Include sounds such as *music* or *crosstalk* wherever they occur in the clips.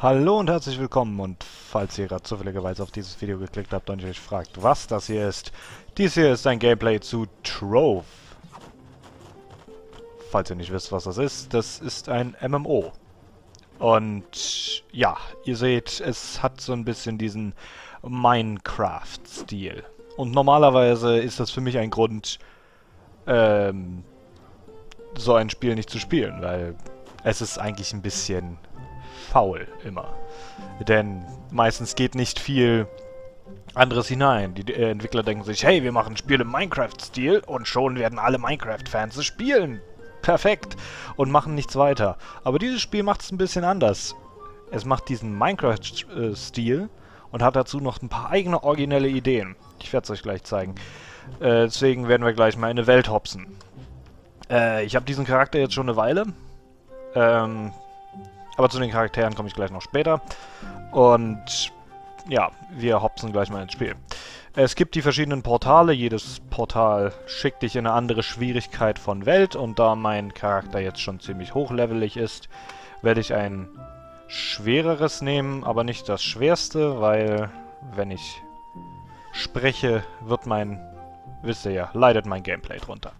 Hallo und herzlich willkommen und falls ihr gerade zufälligerweise auf dieses Video geklickt habt und euch fragt, was das hier ist, dies hier ist ein Gameplay zu Trove. Falls ihr nicht wisst, was das ist, das ist ein MMO. Und ja, ihr seht, es hat so ein bisschen diesen Minecraft-Stil. Und normalerweise ist das für mich ein Grund, ähm, so ein Spiel nicht zu spielen, weil es ist eigentlich ein bisschen faul immer. Denn meistens geht nicht viel anderes hinein. Die äh, Entwickler denken sich, hey, wir machen ein Spiel im Minecraft-Stil und schon werden alle Minecraft-Fans es spielen. Perfekt. Und machen nichts weiter. Aber dieses Spiel macht es ein bisschen anders. Es macht diesen Minecraft-Stil und hat dazu noch ein paar eigene originelle Ideen. Ich werde es euch gleich zeigen. Äh, deswegen werden wir gleich mal in eine Welt hopsen. Äh, ich habe diesen Charakter jetzt schon eine Weile. Ähm, aber zu den Charakteren komme ich gleich noch später. Und ja, wir hopsen gleich mal ins Spiel. Es gibt die verschiedenen Portale. Jedes Portal schickt dich in eine andere Schwierigkeit von Welt. Und da mein Charakter jetzt schon ziemlich hochlevelig ist, werde ich ein schwereres nehmen, aber nicht das schwerste, weil wenn ich spreche, wird mein, wisst ihr ja, leidet mein Gameplay drunter.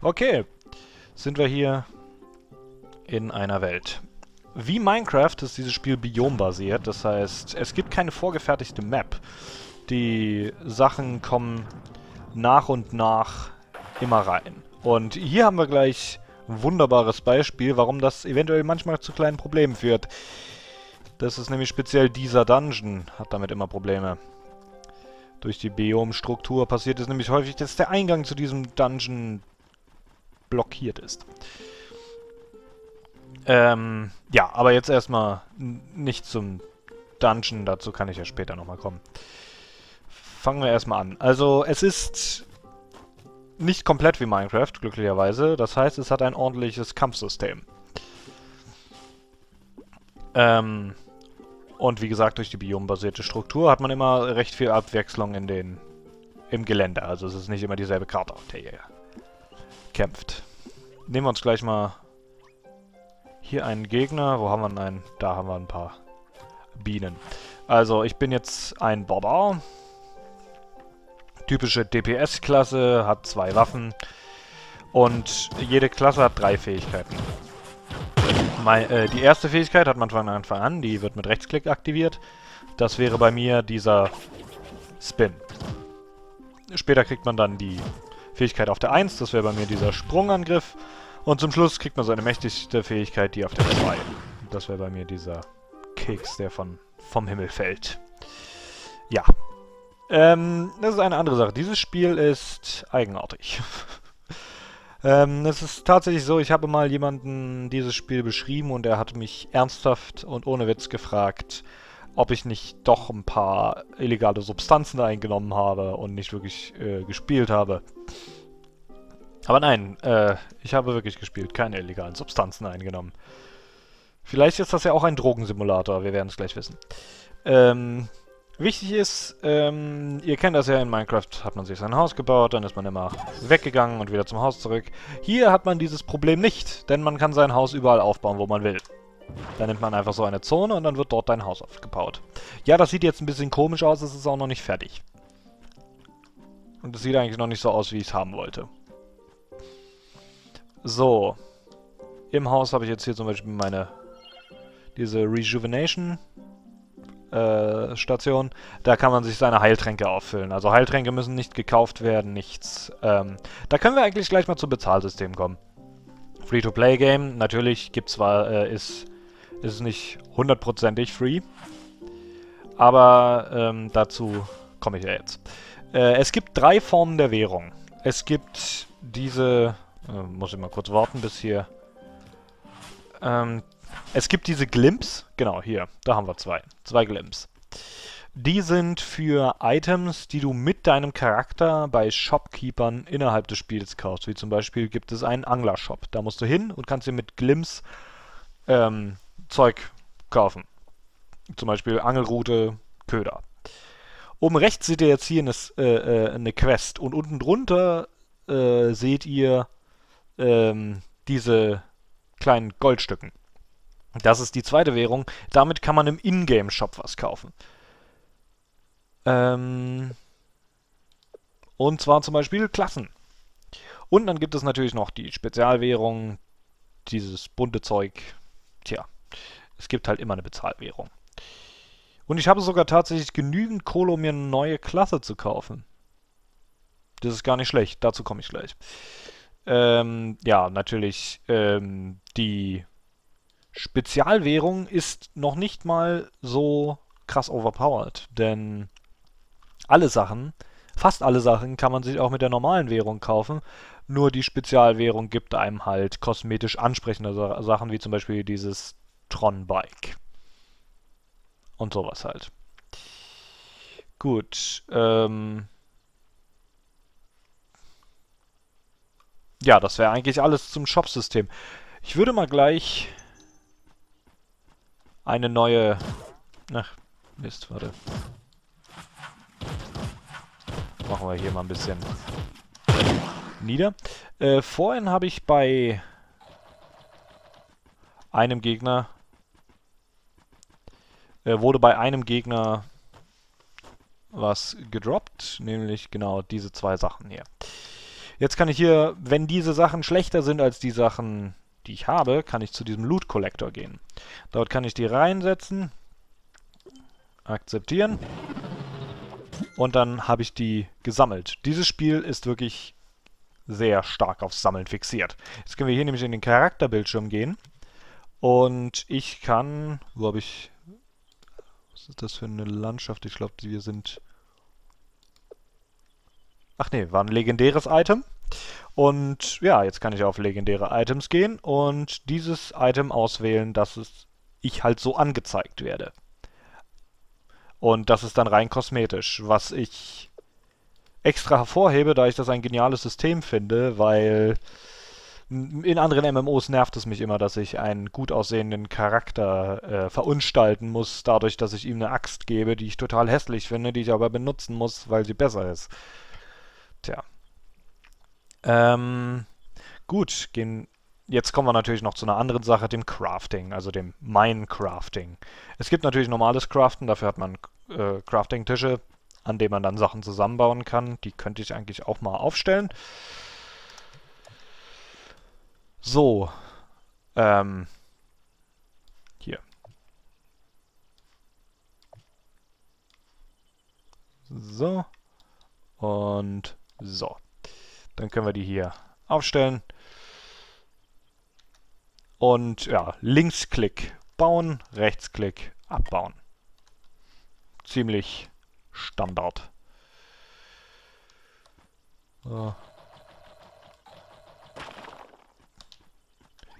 Okay, sind wir hier in einer Welt. Wie Minecraft ist dieses Spiel biombasiert, das heißt, es gibt keine vorgefertigte Map. Die Sachen kommen nach und nach immer rein. Und hier haben wir gleich ein wunderbares Beispiel, warum das eventuell manchmal zu kleinen Problemen führt. Das ist nämlich speziell dieser Dungeon, hat damit immer Probleme. Durch die Biomstruktur passiert es nämlich häufig, dass der Eingang zu diesem Dungeon blockiert ist. Ähm, ja, aber jetzt erstmal nicht zum Dungeon, dazu kann ich ja später nochmal kommen. Fangen wir erstmal an. Also, es ist nicht komplett wie Minecraft, glücklicherweise. Das heißt, es hat ein ordentliches Kampfsystem. Ähm, und wie gesagt, durch die biombasierte Struktur hat man immer recht viel Abwechslung in den im Gelände. Also es ist nicht immer dieselbe Karte, auf der ihr kämpft. Nehmen wir uns gleich mal hier einen Gegner. Wo haben wir einen? Da haben wir ein paar Bienen. Also, ich bin jetzt ein Barbar. Typische DPS-Klasse, hat zwei Waffen. Und jede Klasse hat drei Fähigkeiten. Mein, äh, die erste Fähigkeit hat man von Anfang an, die wird mit Rechtsklick aktiviert. Das wäre bei mir dieser Spin. Später kriegt man dann die Fähigkeit auf der 1, das wäre bei mir dieser Sprungangriff. Und zum Schluss kriegt man seine mächtigste Fähigkeit, die auf der 2. Das wäre bei mir dieser Keks, der von, vom Himmel fällt. Ja. Ähm, das ist eine andere Sache. Dieses Spiel ist eigenartig. *laughs* ähm, es ist tatsächlich so, ich habe mal jemanden dieses Spiel beschrieben und er hat mich ernsthaft und ohne Witz gefragt, ob ich nicht doch ein paar illegale Substanzen eingenommen habe und nicht wirklich äh, gespielt habe. Aber nein, äh, ich habe wirklich gespielt, keine illegalen Substanzen eingenommen. Vielleicht ist das ja auch ein Drogensimulator, wir werden es gleich wissen. Ähm, wichtig ist, ähm, ihr kennt das ja, in Minecraft hat man sich sein Haus gebaut, dann ist man immer weggegangen und wieder zum Haus zurück. Hier hat man dieses Problem nicht, denn man kann sein Haus überall aufbauen, wo man will. Dann nimmt man einfach so eine Zone und dann wird dort dein Haus aufgebaut. Ja, das sieht jetzt ein bisschen komisch aus, es ist auch noch nicht fertig. Und es sieht eigentlich noch nicht so aus, wie ich es haben wollte. So. Im Haus habe ich jetzt hier zum Beispiel meine diese Rejuvenation äh, Station. Da kann man sich seine Heiltränke auffüllen. Also Heiltränke müssen nicht gekauft werden, nichts. Ähm, da können wir eigentlich gleich mal zum Bezahlsystem kommen. Free-to-Play-Game, natürlich gibt zwar, äh, ist, ist nicht hundertprozentig free. Aber ähm, dazu komme ich ja jetzt. Äh, es gibt drei Formen der Währung. Es gibt diese äh, muss ich mal kurz warten, bis hier... Ähm, es gibt diese Glimps. Genau, hier. Da haben wir zwei. Zwei Glimps. Die sind für Items, die du mit deinem Charakter bei Shopkeepern innerhalb des Spiels kaufst. Wie zum Beispiel gibt es einen Angler-Shop. Da musst du hin und kannst dir mit Glimps ähm, Zeug kaufen. Zum Beispiel Angelrute, Köder. Oben rechts seht ihr jetzt hier eine, äh, äh, eine Quest und unten drunter äh, seht ihr ähm, diese kleinen Goldstücken. Das ist die zweite Währung. Damit kann man im Ingame-Shop was kaufen. Ähm und zwar zum Beispiel Klassen. Und dann gibt es natürlich noch die Spezialwährung, dieses bunte Zeug. Tja, es gibt halt immer eine Bezahlwährung. Und ich habe sogar tatsächlich genügend Kohle, um mir eine neue Klasse zu kaufen. Das ist gar nicht schlecht, dazu komme ich gleich. Ähm, ja, natürlich, ähm, die Spezialwährung ist noch nicht mal so krass overpowered, denn alle Sachen, fast alle Sachen kann man sich auch mit der normalen Währung kaufen, nur die Spezialwährung gibt einem halt kosmetisch ansprechende Sachen, wie zum Beispiel dieses Tron-Bike. Und sowas halt. Gut, ähm... Ja, das wäre eigentlich alles zum Shop-System. Ich würde mal gleich eine neue... Ach, Mist, warte. Machen wir hier mal ein bisschen nieder. Äh, vorhin habe ich bei einem Gegner... Äh, wurde bei einem Gegner was gedroppt, nämlich genau diese zwei Sachen hier. Jetzt kann ich hier, wenn diese Sachen schlechter sind als die Sachen, die ich habe, kann ich zu diesem Loot Collector gehen. Dort kann ich die reinsetzen, akzeptieren und dann habe ich die gesammelt. Dieses Spiel ist wirklich sehr stark aufs Sammeln fixiert. Jetzt können wir hier nämlich in den Charakterbildschirm gehen und ich kann, wo habe ich, was ist das für eine Landschaft? Ich glaube, wir sind Ach nee, war ein legendäres Item. Und ja, jetzt kann ich auf legendäre Items gehen und dieses Item auswählen, dass es ich halt so angezeigt werde. Und das ist dann rein kosmetisch, was ich extra hervorhebe, da ich das ein geniales System finde, weil in anderen MMOs nervt es mich immer, dass ich einen gut aussehenden Charakter äh, verunstalten muss, dadurch, dass ich ihm eine Axt gebe, die ich total hässlich finde, die ich aber benutzen muss, weil sie besser ist. Tja. Ähm, gut, gehen, jetzt kommen wir natürlich noch zu einer anderen Sache, dem Crafting, also dem Minecrafting. Es gibt natürlich normales Craften, dafür hat man äh, Crafting-Tische, an denen man dann Sachen zusammenbauen kann. Die könnte ich eigentlich auch mal aufstellen. So. Ähm. Hier. So. Und so. Dann können wir die hier aufstellen. Und ja, Linksklick bauen, Rechtsklick abbauen. Ziemlich Standard. So.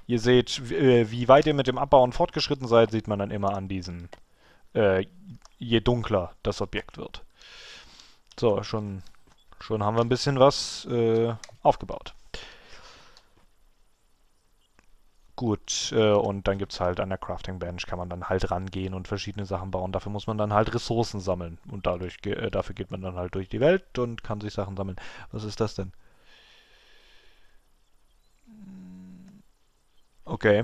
Ihr seht, äh, wie weit ihr mit dem Abbauen fortgeschritten seid, sieht man dann immer an diesen, äh, je dunkler das Objekt wird. So, schon Schon haben wir ein bisschen was äh, aufgebaut. Gut, äh, und dann gibt es halt an der Crafting Bench, kann man dann halt rangehen und verschiedene Sachen bauen. Dafür muss man dann halt Ressourcen sammeln. Und dadurch, äh, dafür geht man dann halt durch die Welt und kann sich Sachen sammeln. Was ist das denn? Okay.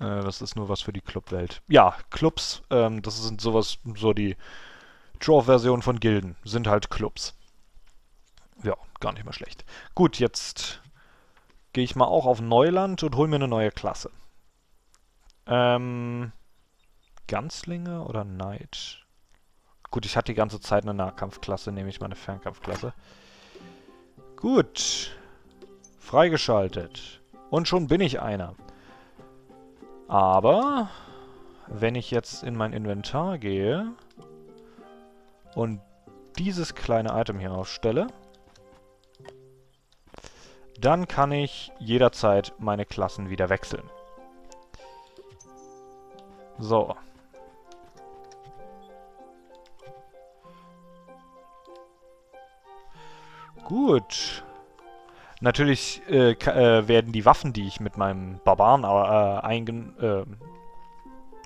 Äh, das ist nur was für die Clubwelt. Ja, Clubs, ähm, das sind sowas, so die Draw-Version von Gilden. Sind halt Clubs. Ja, gar nicht mal schlecht. Gut, jetzt gehe ich mal auch auf Neuland und hole mir eine neue Klasse. Ähm, Ganzlinge oder Knight? Gut, ich hatte die ganze Zeit eine Nahkampfklasse, nehme ich meine Fernkampfklasse. Gut. Freigeschaltet. Und schon bin ich einer. Aber, wenn ich jetzt in mein Inventar gehe und dieses kleine Item hier aufstelle, dann kann ich jederzeit meine Klassen wieder wechseln. So. Gut. Natürlich äh, äh, werden die Waffen, die ich mit meinem Barbaren äh, einge äh,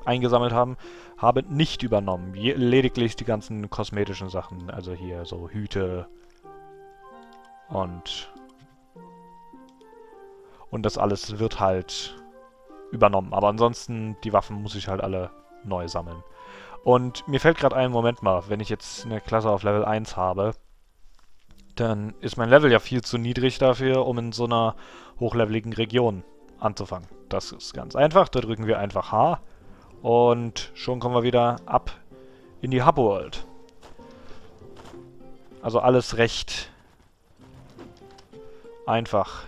eingesammelt haben, habe, nicht übernommen. Je lediglich die ganzen kosmetischen Sachen. Also hier so Hüte und und das alles wird halt übernommen. Aber ansonsten, die Waffen muss ich halt alle neu sammeln. Und mir fällt gerade ein, Moment mal, wenn ich jetzt eine Klasse auf Level 1 habe, dann ist mein Level ja viel zu niedrig dafür, um in so einer hochleveligen Region anzufangen. Das ist ganz einfach, da drücken wir einfach H und schon kommen wir wieder ab in die Hub World. Also alles recht einfach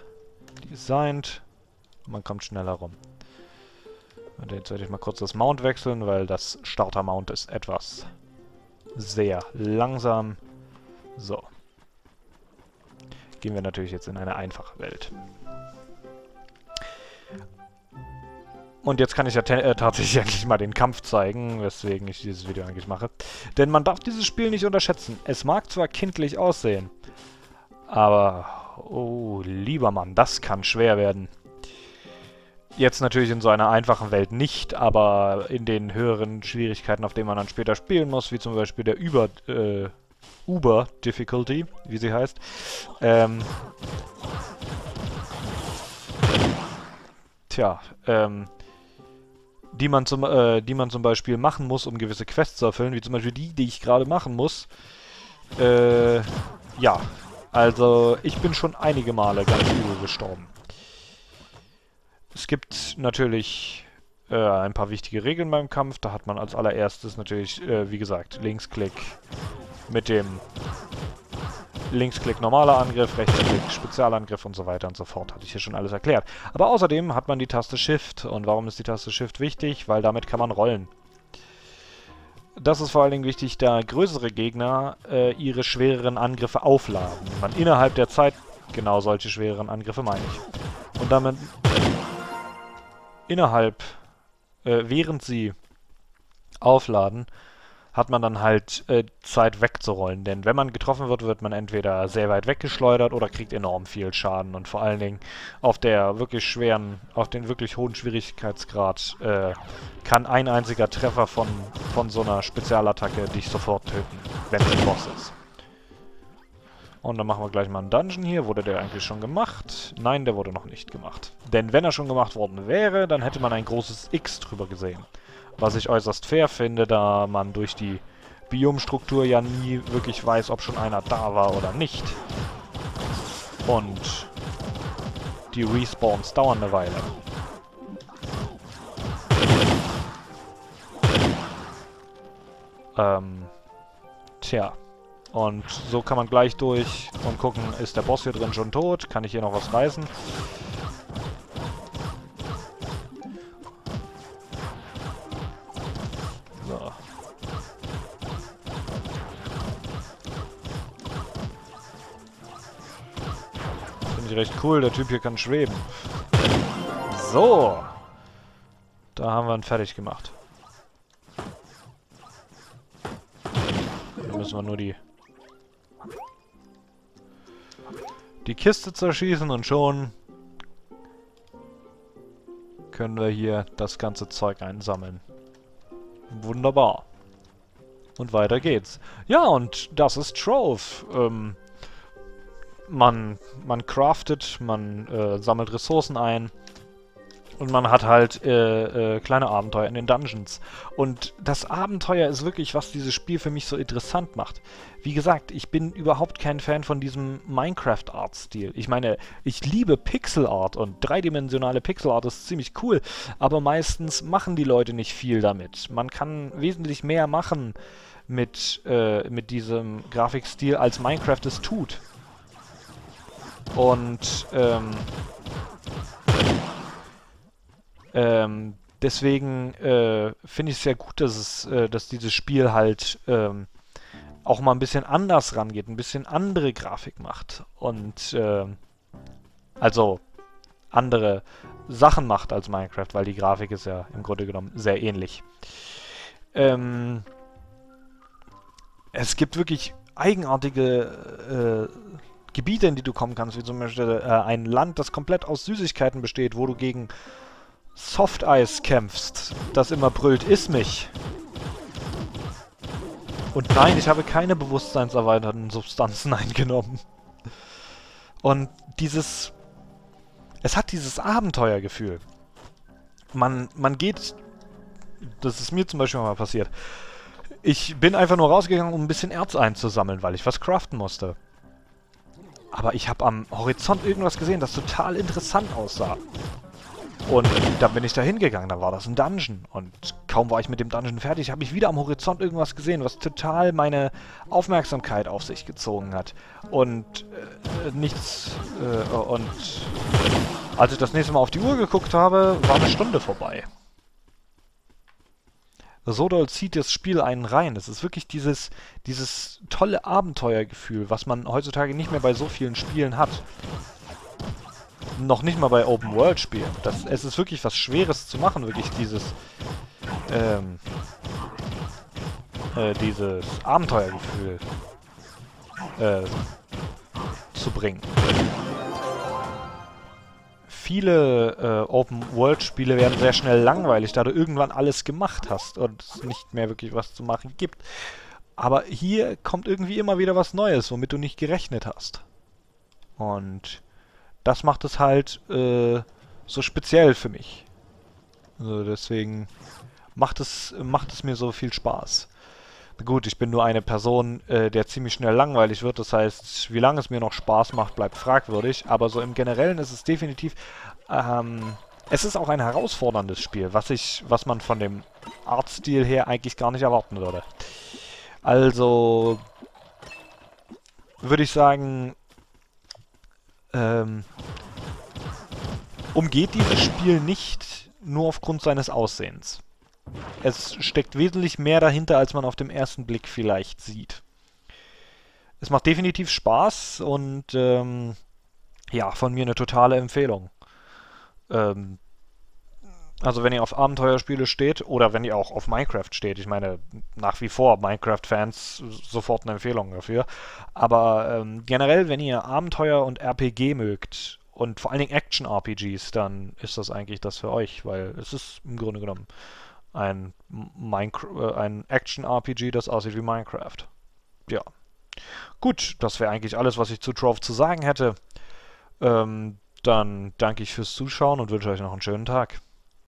designt. Man kommt schneller rum. Und jetzt werde ich mal kurz das Mount wechseln, weil das Starter-Mount ist etwas sehr langsam. So. Gehen wir natürlich jetzt in eine einfache Welt. Und jetzt kann ich ja äh, tatsächlich *laughs* endlich mal den Kampf zeigen, weswegen ich dieses Video eigentlich mache. Denn man darf dieses Spiel nicht unterschätzen. Es mag zwar kindlich aussehen, aber... Oh, lieber Mann, das kann schwer werden. Jetzt natürlich in so einer einfachen Welt nicht, aber in den höheren Schwierigkeiten, auf denen man dann später spielen muss, wie zum Beispiel der Über... Äh, Uber Difficulty, wie sie heißt. Ähm, tja, ähm, die man, zum, äh, die man zum Beispiel machen muss, um gewisse Quests zu erfüllen, wie zum Beispiel die, die ich gerade machen muss. Äh, ja, also ich bin schon einige Male ganz übel gestorben. Es gibt natürlich äh, ein paar wichtige Regeln beim Kampf. Da hat man als allererstes natürlich, äh, wie gesagt, Linksklick mit dem Linksklick normaler Angriff, Rechtsklick Spezialangriff und so weiter und so fort. Hatte ich hier schon alles erklärt. Aber außerdem hat man die Taste Shift. Und warum ist die Taste Shift wichtig? Weil damit kann man rollen. Das ist vor allen Dingen wichtig, da größere Gegner äh, ihre schwereren Angriffe aufladen. Man innerhalb der Zeit genau solche schwereren Angriffe meine ich. Und damit innerhalb, äh, während sie aufladen, hat man dann halt äh, Zeit wegzurollen. Denn wenn man getroffen wird, wird man entweder sehr weit weggeschleudert oder kriegt enorm viel Schaden. Und vor allen Dingen auf der wirklich schweren, auf den wirklich hohen Schwierigkeitsgrad äh, kann ein einziger Treffer von, von so einer Spezialattacke dich sofort töten, wenn es ein Boss ist. Und dann machen wir gleich mal einen Dungeon hier. Wurde der eigentlich schon gemacht? Nein, der wurde noch nicht gemacht. Denn wenn er schon gemacht worden wäre, dann hätte man ein großes X drüber gesehen. Was ich äußerst fair finde, da man durch die Biomstruktur ja nie wirklich weiß, ob schon einer da war oder nicht. Und die Respawns dauern eine Weile. Ähm, tja. Und so kann man gleich durch und gucken, ist der Boss hier drin schon tot? Kann ich hier noch was reißen? Recht cool. Der Typ hier kann schweben. So. Da haben wir ihn fertig gemacht. Dann müssen wir nur die... die Kiste zerschießen und schon können wir hier das ganze Zeug einsammeln. Wunderbar. Und weiter geht's. Ja, und das ist Trove. Ähm, man, man craftet, man äh, sammelt Ressourcen ein und man hat halt äh, äh, kleine Abenteuer in den Dungeons. Und das Abenteuer ist wirklich, was dieses Spiel für mich so interessant macht. Wie gesagt, ich bin überhaupt kein Fan von diesem Minecraft-Art-Stil. Ich meine, ich liebe Pixel-Art und dreidimensionale Pixel-Art ist ziemlich cool, aber meistens machen die Leute nicht viel damit. Man kann wesentlich mehr machen mit, äh, mit diesem Grafikstil, als Minecraft es tut. Und ähm, ähm, deswegen äh, finde ich es sehr gut, dass es, äh, dass dieses Spiel halt ähm, auch mal ein bisschen anders rangeht, ein bisschen andere Grafik macht und äh, also andere Sachen macht als Minecraft, weil die Grafik ist ja im Grunde genommen sehr ähnlich. Ähm, es gibt wirklich eigenartige äh, Gebiete, in die du kommen kannst, wie zum Beispiel äh, ein Land, das komplett aus Süßigkeiten besteht, wo du gegen Soft Eis kämpfst, das immer brüllt, iss mich. Und nein, ich habe keine bewusstseinserweiternden Substanzen *laughs* eingenommen. Und dieses... Es hat dieses Abenteuergefühl. man, man geht, das ist mir zum Beispiel mal passiert, ich bin einfach nur rausgegangen, um ein bisschen Erz einzusammeln, weil ich was craften musste. Aber ich habe am Horizont irgendwas gesehen, das total interessant aussah. Und dann bin ich da hingegangen, dann war das ein Dungeon. Und kaum war ich mit dem Dungeon fertig, habe ich wieder am Horizont irgendwas gesehen, was total meine Aufmerksamkeit auf sich gezogen hat. Und äh, nichts... Äh, und als ich das nächste Mal auf die Uhr geguckt habe, war eine Stunde vorbei. So doll zieht das Spiel einen rein. Es ist wirklich dieses, dieses tolle Abenteuergefühl, was man heutzutage nicht mehr bei so vielen Spielen hat noch nicht mal bei Open World Spielen. Das, es ist wirklich was Schweres zu machen, wirklich dieses ähm, äh, dieses Abenteuergefühl äh, zu bringen. Viele äh, Open World Spiele werden sehr schnell langweilig, da du irgendwann alles gemacht hast und es nicht mehr wirklich was zu machen gibt. Aber hier kommt irgendwie immer wieder was Neues, womit du nicht gerechnet hast. Und das macht es halt äh, so speziell für mich. Also deswegen macht es, macht es mir so viel Spaß. Gut, ich bin nur eine Person, äh, der ziemlich schnell langweilig wird. Das heißt, wie lange es mir noch Spaß macht, bleibt fragwürdig. Aber so im Generellen ist es definitiv... Ähm, es ist auch ein herausforderndes Spiel, was ich, was man von dem Artstil her eigentlich gar nicht erwarten würde. Also würde ich sagen, ähm, umgeht dieses Spiel nicht nur aufgrund seines Aussehens. Es steckt wesentlich mehr dahinter, als man auf dem ersten Blick vielleicht sieht. Es macht definitiv Spaß und ähm, ja, von mir eine totale Empfehlung. Ähm, also wenn ihr auf Abenteuerspiele steht oder wenn ihr auch auf Minecraft steht, ich meine nach wie vor Minecraft-Fans sofort eine Empfehlung dafür. Aber ähm, generell, wenn ihr Abenteuer und RPG mögt und vor allen Dingen Action-RPGs, dann ist das eigentlich das für euch, weil es ist im Grunde genommen ein, äh, ein Action-RPG, das aussieht wie Minecraft. Ja. Gut, das wäre eigentlich alles, was ich zu Trove zu sagen hätte. Ähm, dann danke ich fürs Zuschauen und wünsche euch noch einen schönen Tag.